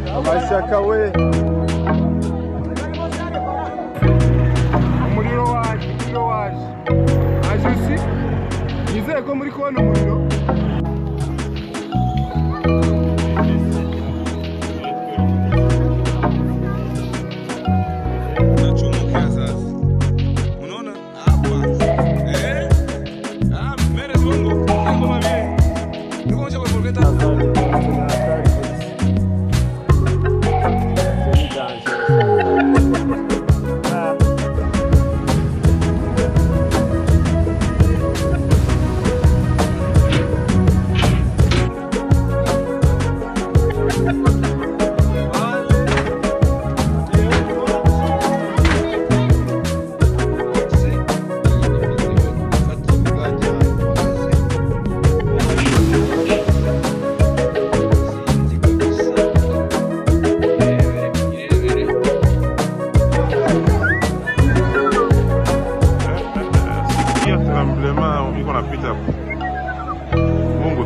Vai ser a Cauê. Tremblement iko napita hapo. Mungu